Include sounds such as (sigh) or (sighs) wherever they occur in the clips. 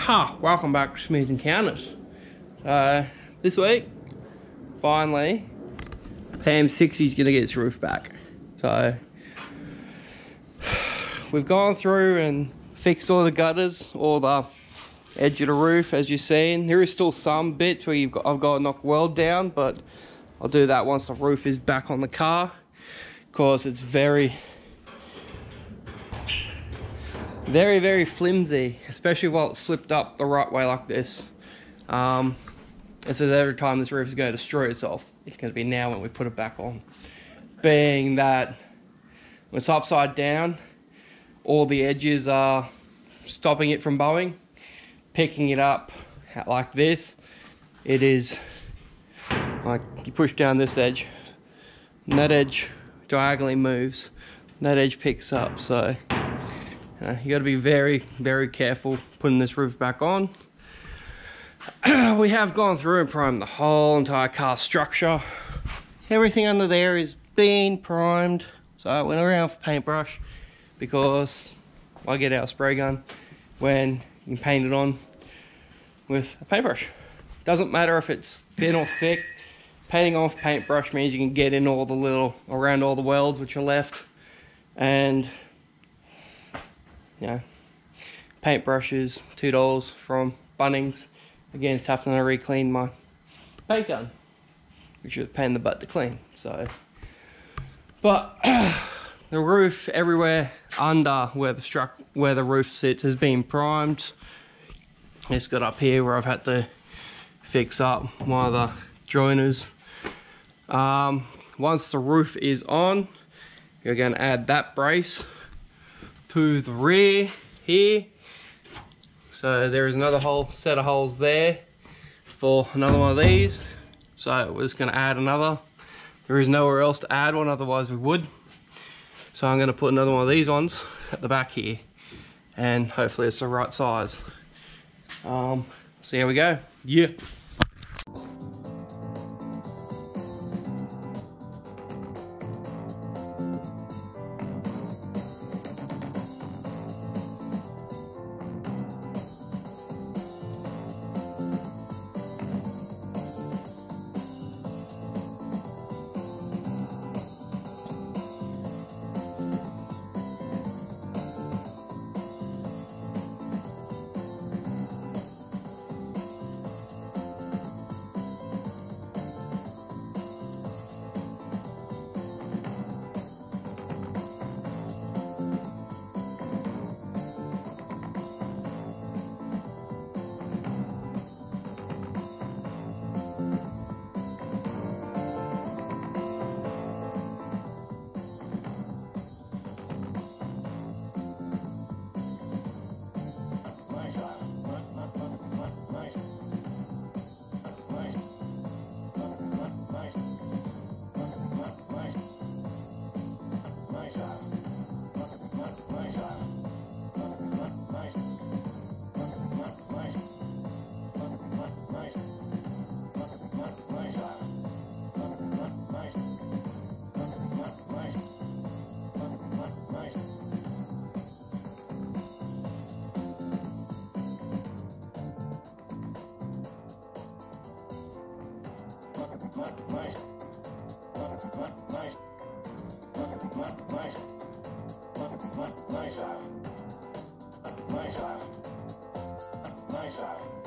Ha! Welcome back to Schmity's Encounters. Uh, this week, finally, PM60 is going to get its roof back. So, we've gone through and fixed all the gutters, all the edge of the roof, as you've seen. There is still some bits where you've got, I've got to knock weld down, but I'll do that once the roof is back on the car. Of course, it's very very very flimsy especially while it's slipped up the right way like this. Um, it says every time this roof is going to destroy itself it's going to be now when we put it back on. Being that when it's upside down all the edges are stopping it from bowing picking it up like this it is like you push down this edge and that edge diagonally moves that edge picks up so uh, you got to be very, very careful putting this roof back on. (clears throat) we have gone through and primed the whole entire car structure. Everything under there is being primed. So I went around for paintbrush because I get our spray gun when you paint it on with a paintbrush. Doesn't matter if it's thin or thick. Painting off paintbrush means you can get in all the little, around all the welds which are left. And you know, paintbrushes, two dollars from Bunnings. Again, it's having to re-clean my paint gun, which is a pain in the butt to clean. So, but (clears throat) the roof everywhere under where the struck where the roof sits has been primed. It's got up here where I've had to fix up one of the joiners. Um, once the roof is on, you're going to add that brace to the rear here. So there is another whole set of holes there for another one of these. So we're just going to add another. There is nowhere else to add one, otherwise we would. So I'm going to put another one of these ones at the back here. And hopefully it's the right size. Um, so here we go. Yeah. Pleasure.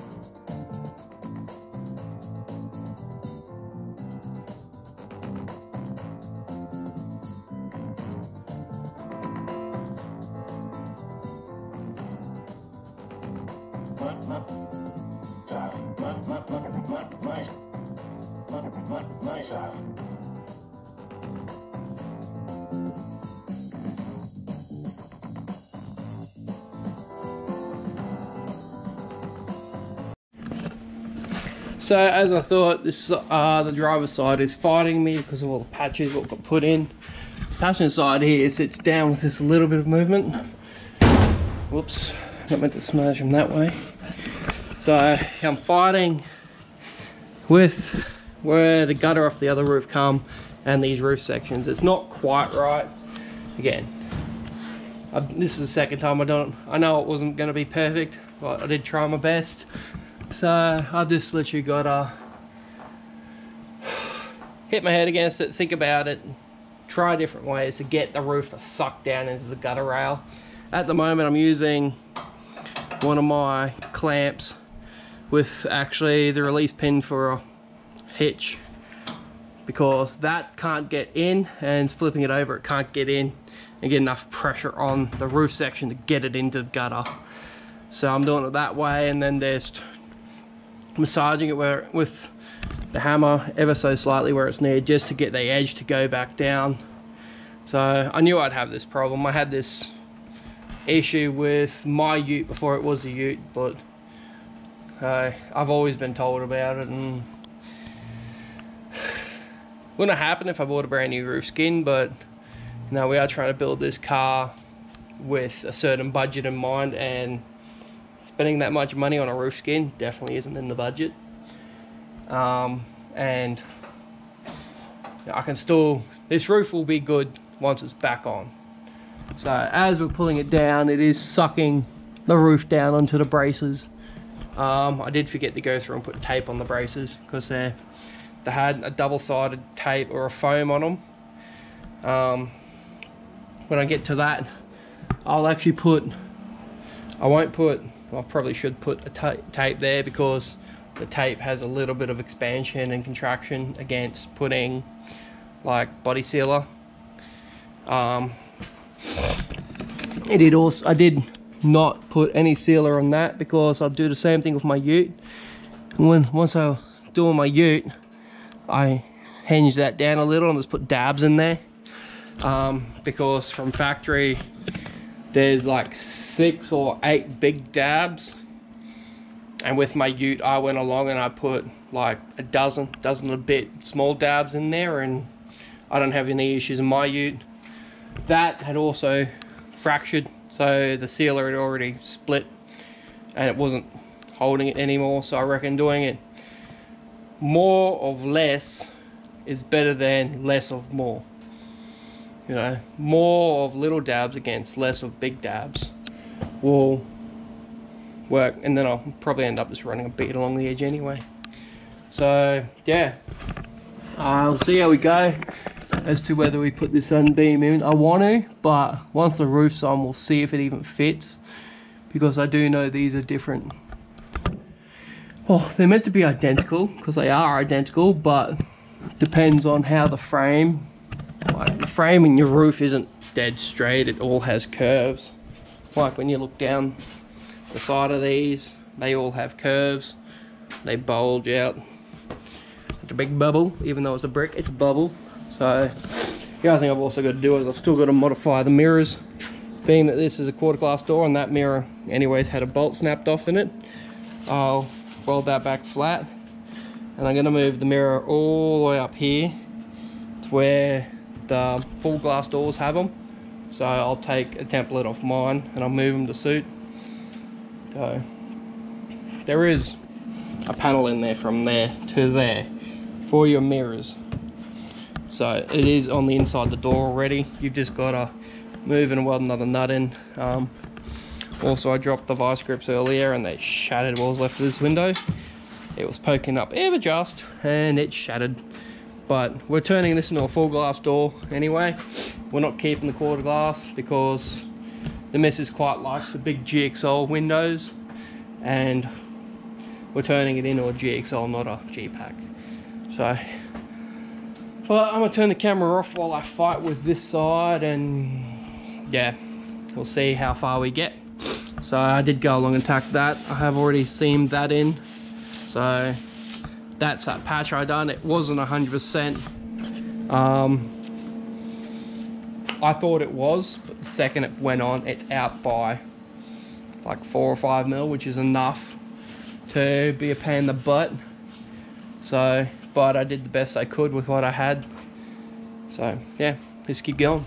So as I thought, this uh, the driver's side is fighting me because of all the patches what got put in. The Passenger side here sits down with this little bit of movement. Whoops, not meant to smash them that way. So I'm fighting with where the gutter off the other roof come and these roof sections. It's not quite right. Again, I've, this is the second time I've done it. I know it wasn't going to be perfect, but I did try my best. So I've just literally got to hit my head against it, think about it, try different ways to get the roof to suck down into the gutter rail. At the moment I'm using one of my clamps with actually the release pin for a hitch because that can't get in and flipping it over it can't get in and get enough pressure on the roof section to get it into the gutter so I'm doing it that way and then just massaging it where with the hammer ever so slightly where it's needed just to get the edge to go back down. So I knew I'd have this problem. I had this issue with my ute before it was a ute but uh, I've always been told about it and (sighs) wouldn't have happened if I bought a brand new roof skin but now we are trying to build this car with a certain budget in mind and spending that much money on a roof skin definitely isn't in the budget. Um, and I can still this roof will be good once it's back on. So as we're pulling it down it is sucking the roof down onto the braces. Um, I did forget to go through and put tape on the braces because they they had a double-sided tape or a foam on them um, when I get to that I'll actually put I won't put I probably should put a tape there because the tape has a little bit of expansion and contraction against putting like body sealer. Um, it did also I did not put any sealer on that because I'll do the same thing with my ute. When once I do my ute I hinge that down a little and just put dabs in there. Um, because from factory there's like six or eight big dabs. And with my ute I went along and I put like a dozen dozen a bit small dabs in there and I don't have any issues in my ute. That had also fractured so the sealer had already split and it wasn't holding it anymore so I reckon doing it more of less is better than less of more. You know more of little dabs against less of big dabs will work and then I'll probably end up just running a bead along the edge anyway so yeah I'll see how we go as to whether we put this sunbeam in. I want to, but once the roof's on, we'll see if it even fits. Because I do know these are different. Well, they're meant to be identical, because they are identical, but depends on how the frame, like the frame your roof isn't dead straight, it all has curves. Like when you look down the side of these, they all have curves. They bulge out. It's a big bubble, even though it's a brick, it's a bubble. So the other thing I've also got to do is I've still got to modify the mirrors. Being that this is a quarter glass door and that mirror anyways had a bolt snapped off in it, I'll weld that back flat. And I'm going to move the mirror all the way up here to where the full glass doors have them. So I'll take a template off mine and I'll move them to suit. So there is a panel in there from there to there for your mirrors. So it is on the inside the door already. You've just got to move and weld another nut in. Um, also, I dropped the vice grips earlier and they shattered what was left of this window. It was poking up ever just and it shattered. But we're turning this into a full glass door anyway. We're not keeping the quarter glass because the missus quite likes the big GXL windows and we're turning it into a GXL, not a G-Pack. So well, I'm gonna turn the camera off while I fight with this side and yeah, we'll see how far we get. So I did go along and tack that. I have already seamed that in. So that's that patch I done. It wasn't 100%. Um, I thought it was, but the second it went on, it's out by like four or five mil, which is enough to be a pain in the butt. So but I did the best I could with what I had. So yeah, let's keep going.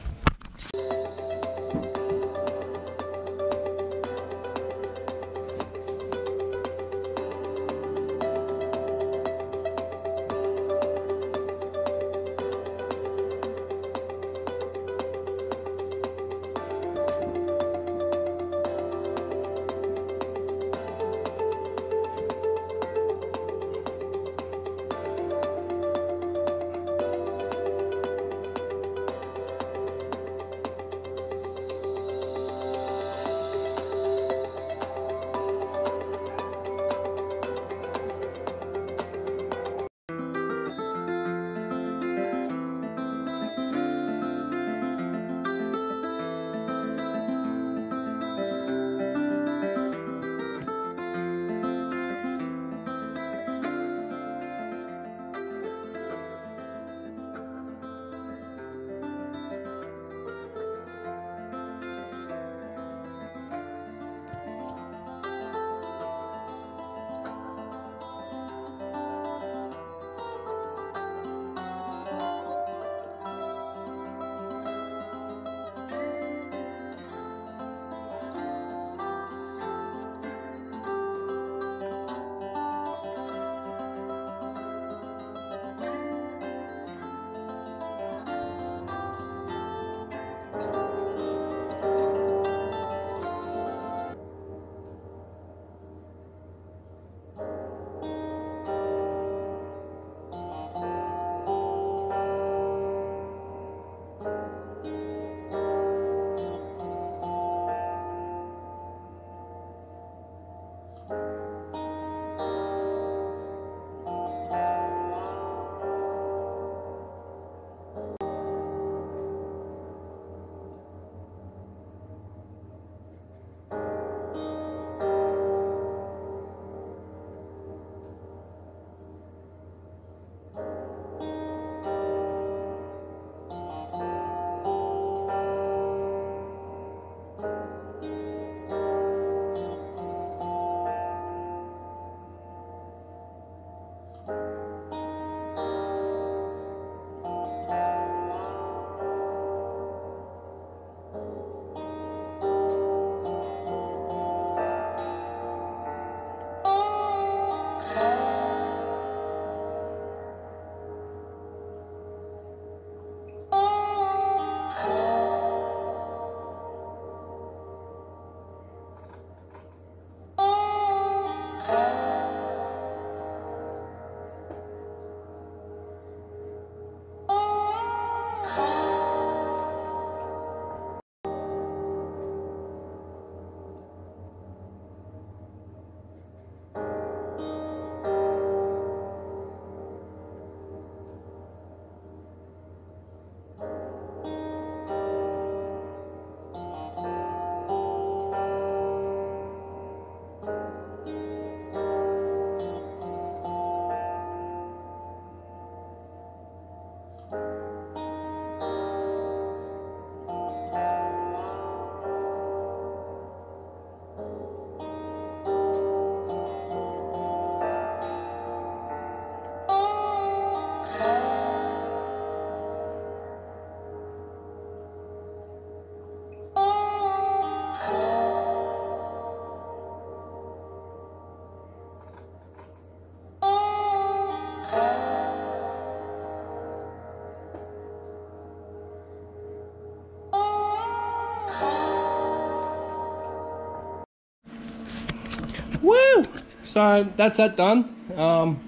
Woo! So that's that done. Um,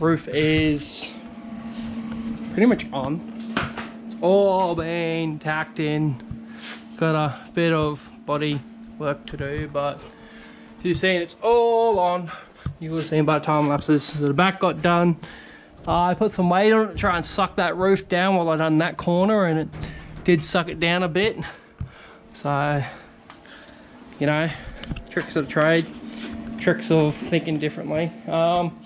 roof is pretty much on. It's all been tacked in. Got a bit of body work to do, but as you've seen, it's all on. You will have seen by time lapses. The back got done. Uh, I put some weight on it to try and suck that roof down while I done that corner, and it did suck it down a bit. So, you know, tricks of the trade, tricks of thinking differently. Um,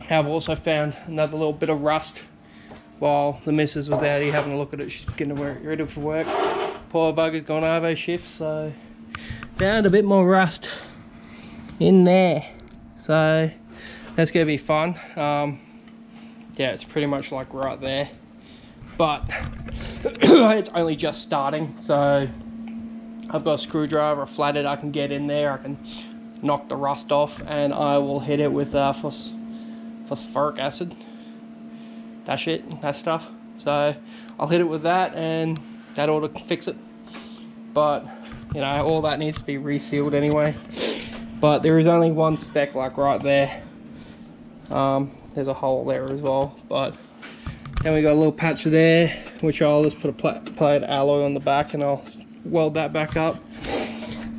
have also found another little bit of rust while the missus was out here having a look at it. She's getting ready for work. Poor bugger's gone over shift, so found a bit more rust in there. So that's gonna be fun. Um, yeah, it's pretty much like right there, but (clears throat) it's only just starting. So I've got a screwdriver, a flathead I can get in there. I can knock the rust off and I will hit it with uh, phos phosphoric acid. That shit, that stuff. So I'll hit it with that and that ought to fix it. But, you know, all that needs to be resealed anyway. But there is only one speck like right there. Um, there's a hole there as well. But then we got a little patch there, which I'll just put a plate alloy on the back and I'll weld that back up.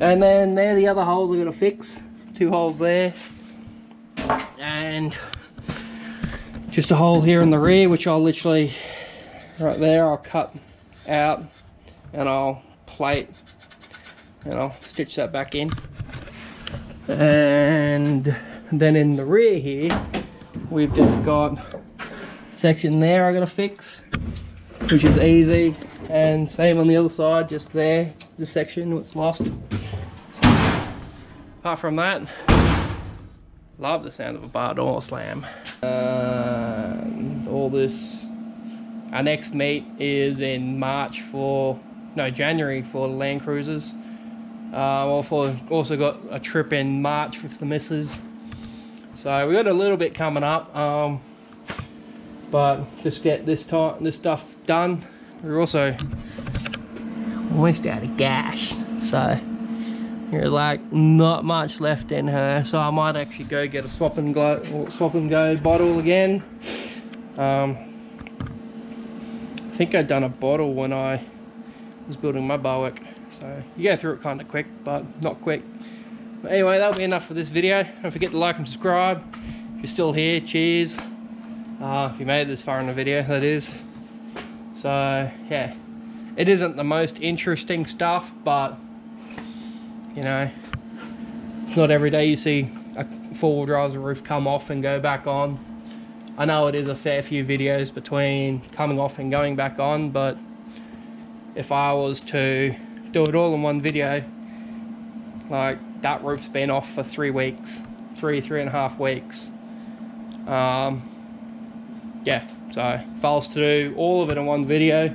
And then there the other holes are going to fix. Two holes there. And just a hole here in the rear, which I'll literally, right there, I'll cut out and I'll plate and I'll stitch that back in. And then in the rear here, we've just got section there I gotta fix, which is easy. And same on the other side, just there, the section was lost. Apart from that, love the sound of a bar door slam. Uh, all this, our next meet is in March for, no, January for Land Cruisers. Uh, also, also got a trip in March with the missus. So we got a little bit coming up. Um, but just get this time, this stuff done. We're also almost out of gas, so there's like not much left in her. So I might actually go get a swap and go, swap and go bottle again. Um, I think I'd done a bottle when I was building my Bowick. So you go through it kind of quick, but not quick. But anyway, that'll be enough for this video. Don't forget to like and subscribe. If you're still here, cheers. Uh, if you made it this far in the video, that is. So, yeah. It isn't the most interesting stuff, but, you know, not every day you see a four-wheel drive roof come off and go back on. I know it is a fair few videos between coming off and going back on, but if I was to do it all in one video, like that roof's been off for three weeks, three, three and a half weeks. Um, yeah, so if I was to do all of it in one video,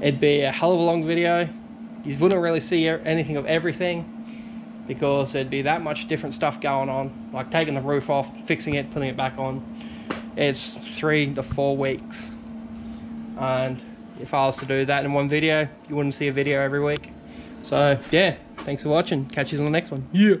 it'd be a hell of a long video. You wouldn't really see anything of everything because there'd be that much different stuff going on, like taking the roof off, fixing it, putting it back on. It's three to four weeks. And if I was to do that in one video, you wouldn't see a video every week. So yeah, thanks for watching. Catch you on the next one. Yeah.